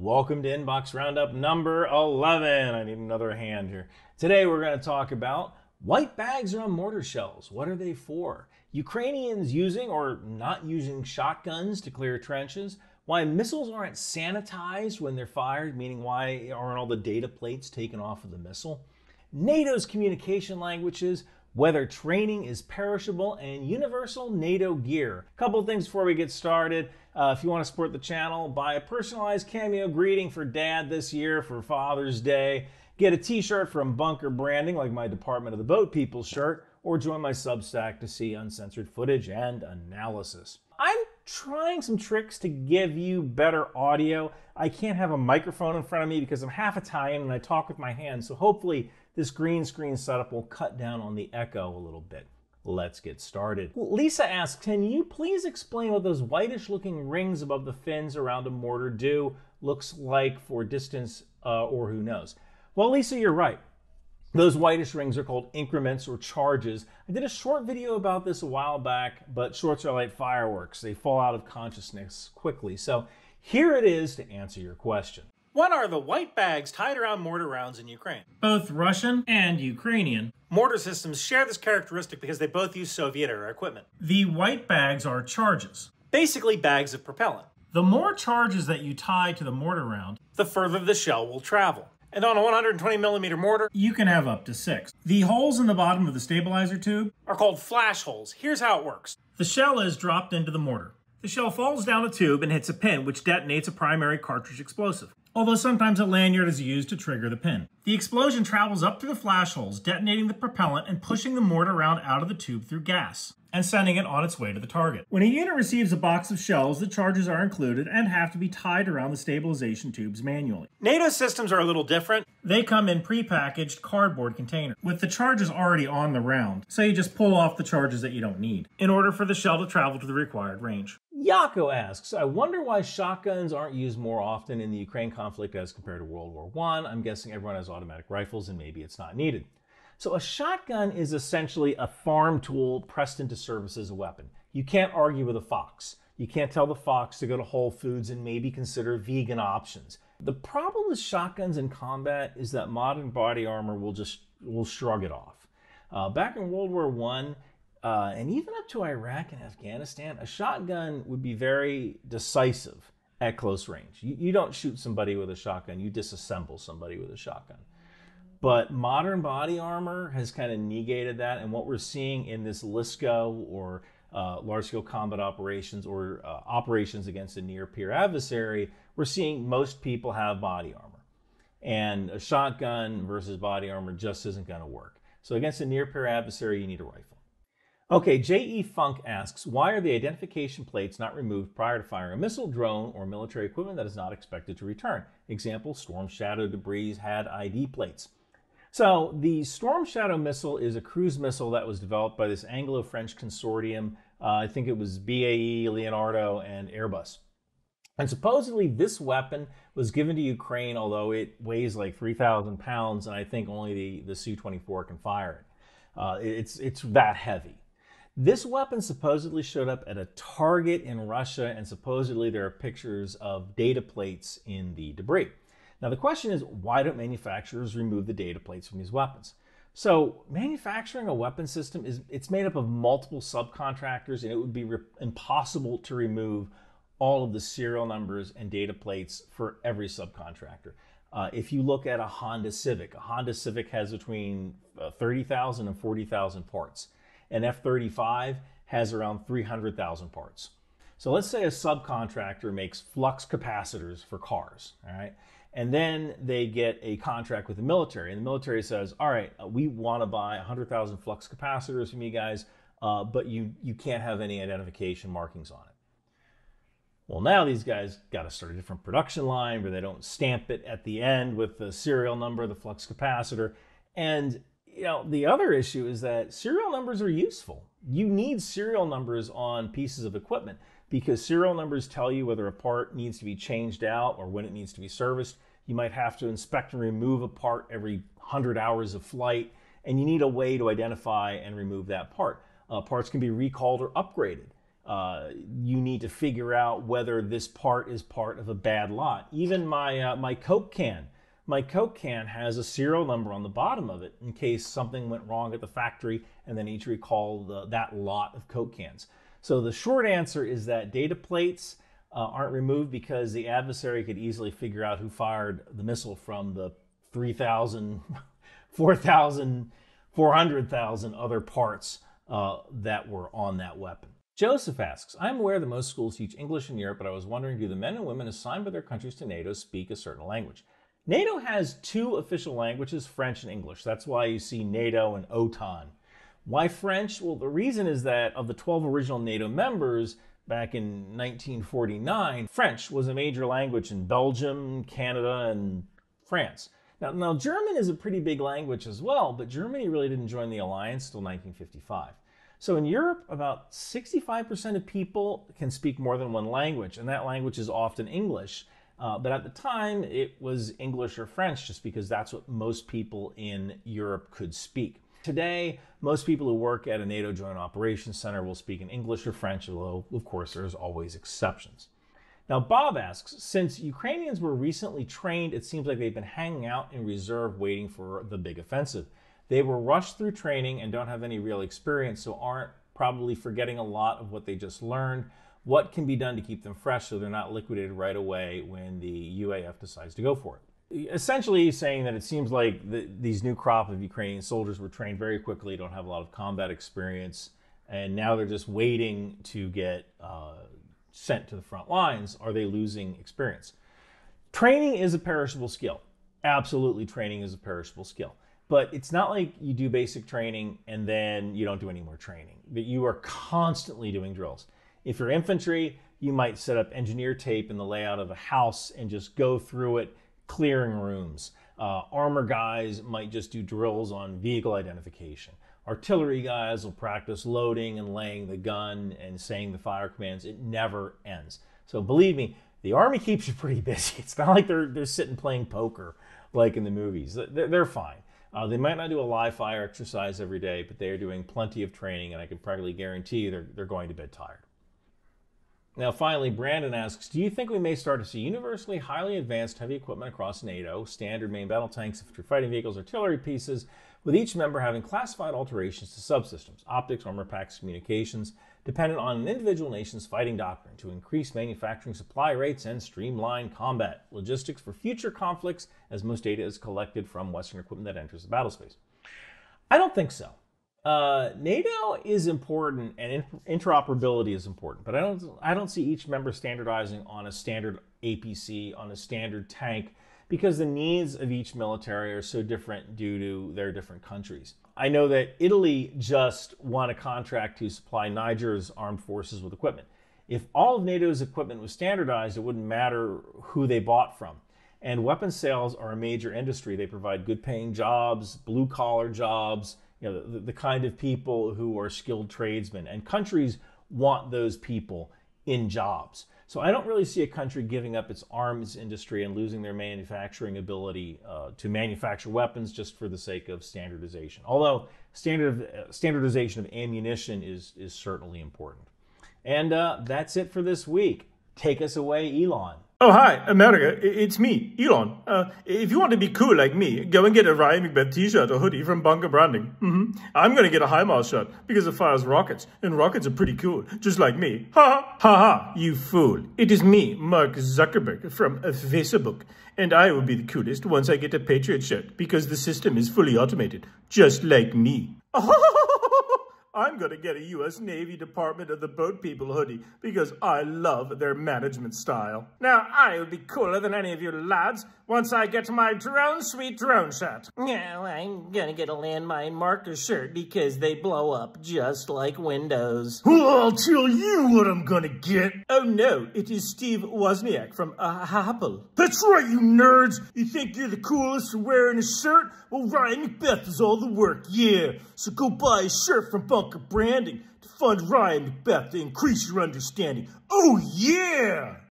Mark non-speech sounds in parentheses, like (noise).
Welcome to Inbox Roundup number 11. I need another hand here. Today we're going to talk about white bags around mortar shells. What are they for? Ukrainians using or not using shotguns to clear trenches. Why missiles aren't sanitized when they're fired, meaning why aren't all the data plates taken off of the missile? NATO's communication languages, whether training is perishable, and universal NATO gear. A couple things before we get started. Uh, if you want to support the channel, buy a personalized cameo greeting for dad this year for Father's Day. Get a t shirt from Bunker Branding, like my Department of the Boat People shirt, or join my Substack to see uncensored footage and analysis. I'm trying some tricks to give you better audio. I can't have a microphone in front of me because I'm half Italian and I talk with my hands, so hopefully this green screen setup will cut down on the echo a little bit. Let's get started. Lisa asks, can you please explain what those whitish looking rings above the fins around a mortar do? Looks like for distance uh, or who knows. Well, Lisa, you're right. Those whitish rings are called increments or charges. I did a short video about this a while back, but shorts are like fireworks. They fall out of consciousness quickly. So here it is to answer your question. What are the white bags tied around mortar rounds in Ukraine? Both Russian and Ukrainian. Mortar systems share this characteristic because they both use Soviet era equipment. The white bags are charges. Basically, bags of propellant. The more charges that you tie to the mortar round, the further the shell will travel. And on a 120 millimeter mortar, you can have up to six. The holes in the bottom of the stabilizer tube are called flash holes. Here's how it works. The shell is dropped into the mortar. The shell falls down a tube and hits a pin, which detonates a primary cartridge explosive although sometimes a lanyard is used to trigger the pin. The explosion travels up through the flash holes, detonating the propellant and pushing the mortar round out of the tube through gas and sending it on its way to the target. When a unit receives a box of shells, the charges are included and have to be tied around the stabilization tubes manually. NATO systems are a little different. They come in pre-packaged cardboard containers with the charges already on the round, so you just pull off the charges that you don't need in order for the shell to travel to the required range. Yacco asks, I wonder why shotguns aren't used more often in the Ukraine conflict as compared to World War I. I'm guessing everyone has automatic rifles and maybe it's not needed. So a shotgun is essentially a farm tool pressed into service as a weapon. You can't argue with a fox. You can't tell the fox to go to Whole Foods and maybe consider vegan options. The problem with shotguns in combat is that modern body armor will just will shrug it off. Uh, back in World War One, uh, and even up to Iraq and Afghanistan, a shotgun would be very decisive at close range. You, you don't shoot somebody with a shotgun; you disassemble somebody with a shotgun. But modern body armor has kind of negated that. And what we're seeing in this LSCO or uh, large scale combat operations or uh, operations against a near peer adversary, we're seeing most people have body armor. And a shotgun versus body armor just isn't going to work. So against a near peer adversary, you need a rifle. Okay, J.E. Funk asks, why are the identification plates not removed prior to firing a missile, drone, or military equipment that is not expected to return? Example, Storm Shadow debris had ID plates. So the Storm Shadow missile is a cruise missile that was developed by this Anglo-French consortium. Uh, I think it was BAE, Leonardo, and Airbus. And supposedly this weapon was given to Ukraine, although it weighs like 3,000 pounds, and I think only the, the Su-24 can fire it. Uh, it's, it's that heavy. This weapon supposedly showed up at a target in Russia, and supposedly there are pictures of data plates in the debris. Now, the question is why don't manufacturers remove the data plates from these weapons? So, manufacturing a weapon system is it's made up of multiple subcontractors, and it would be re- impossible to remove all of the serial numbers and data plates for every subcontractor. Uh, if you look at a Honda Civic, a Honda Civic has between uh, 30,000 and 40,000 parts. An F 35 has around 300,000 parts. So let's say a subcontractor makes flux capacitors for cars, all right? And then they get a contract with the military, and the military says, all right, uh, we want to buy 100,000 flux capacitors from you guys, uh, but you, you can't have any identification markings on it. Well, now these guys got to start a different production line where they don't stamp it at the end with the serial number of the flux capacitor. And you know, the other issue is that serial numbers are useful. You need serial numbers on pieces of equipment because serial numbers tell you whether a part needs to be changed out or when it needs to be serviced. You might have to inspect and remove a part every 100 hours of flight, and you need a way to identify and remove that part. Uh, parts can be recalled or upgraded. uh, you need to figure out whether this part is part of a bad lot. Even my uh, my Coke can, my Coke can has a serial number on the bottom of it in case something went wrong at the factory, and then need to recall the, that lot of Coke cans. So the short answer is that data plates uh, aren't removed because the adversary could easily figure out who fired the missile from the 3,000, (laughs) 4,000, 400,000 other parts uh, that were on that weapon. Joseph asks, I'm aware that most schools teach English in Europe, but I was wondering, do the men and women assigned by their countries to NATO speak a certain language? NATO has two official languages, French and English. That's why you see NATO and OTAN. Why French? Well, the reason is that of the 12 original NATO members back in 1949, French was a major language in Belgium, Canada, and France. Now, now, German is a pretty big language as well, but Germany really didn't join the alliance until 1955. So in Europe, about 65% of people can speak more than one language, and that language is often English. Uh, but at the time, it was English or French just because that's what most people in Europe could speak. Today, most people who work at a NATO Joint Operations Center will speak in English or French, although, of course, there's always exceptions. Now, Bob asks Since Ukrainians were recently trained, it seems like they've been hanging out in reserve waiting for the big offensive. They were rushed through training and don't have any real experience, so aren't probably forgetting a lot of what they just learned. What can be done to keep them fresh so they're not liquidated right away when the UAF decides to go for it? Essentially, saying that it seems like the, these new crop of Ukrainian soldiers were trained very quickly, don't have a lot of combat experience, and now they're just waiting to get uh, sent to the front lines. Are they losing experience? Training is a perishable skill. Absolutely, training is a perishable skill. But it's not like you do basic training and then you don't do any more training. But you are constantly doing drills. If you're infantry, you might set up engineer tape in the layout of a house and just go through it, clearing rooms. Uh, armor guys might just do drills on vehicle identification. Artillery guys will practice loading and laying the gun and saying the fire commands. It never ends. So believe me, the army (laughs) keeps you pretty busy. It's not like they're, they're sitting playing poker like in the movies. They're, they're fine. Uh, they might not do a live fire exercise every day, but they are doing plenty of training, and I can practically guarantee they're, they're going to bed tired. Now, finally, Brandon asks Do you think we may start to see universally highly advanced heavy equipment across NATO, standard main battle tanks, infantry fighting vehicles, artillery pieces, with each member having classified alterations to subsystems, optics, armor packs, communications, dependent on an individual nation's fighting doctrine to increase manufacturing supply rates and streamline combat logistics for future conflicts as most data is collected from Western equipment that enters the battle space? I don't think so. Uh, NATO is important and interoperability is important, but I don't I don't see each member standardizing on a standard APC on a standard tank because the needs of each military are so different due to their different countries. I know that Italy just won a contract to supply Niger's armed forces with equipment. If all of NATO's equipment was standardized, it wouldn't matter who they bought from. And weapons sales are a major industry. They provide good paying jobs, blue collar jobs, you know, the, the kind of people who are skilled tradesmen. And countries want those people in jobs. So I don't really see a country giving up its arms industry and losing their manufacturing ability uh, to manufacture weapons just for the sake of standardization. Although standard, uh, standardization of ammunition is, is certainly important. And uh, that's it for this week. Take us away, Elon. Oh, hi, America. It's me, Elon. Uh, if you want to be cool like me, go and get a Ryan McBeth t-shirt or hoodie from Bunker Branding. Mm-hmm. I'm going to get a HIMARS shirt because it fires rockets, and rockets are pretty cool, just like me. Ha ha ha, you fool. It is me, Mark Zuckerberg from Facebook, and I will be the coolest once I get a Patriot shirt because the system is fully automated, just like me. (laughs) I'm going to get a U.S. Navy Department of the Boat People hoodie because I love their management style. Now, I will be cooler than any of you lads once I get my drone sweet drone shot. Yeah, I'm gonna get a landmine marker shirt because they blow up just like Windows. Well, I'll tell you what I'm gonna get. Oh no, it is Steve Wozniak from uh, Apple. That's right, you nerds. You think you're the coolest for wearing a shirt? Well, Ryan McBeth is all the work, yeah. So go buy a shirt from Bunker Branding to fund Ryan McBeth to increase your understanding. Oh yeah!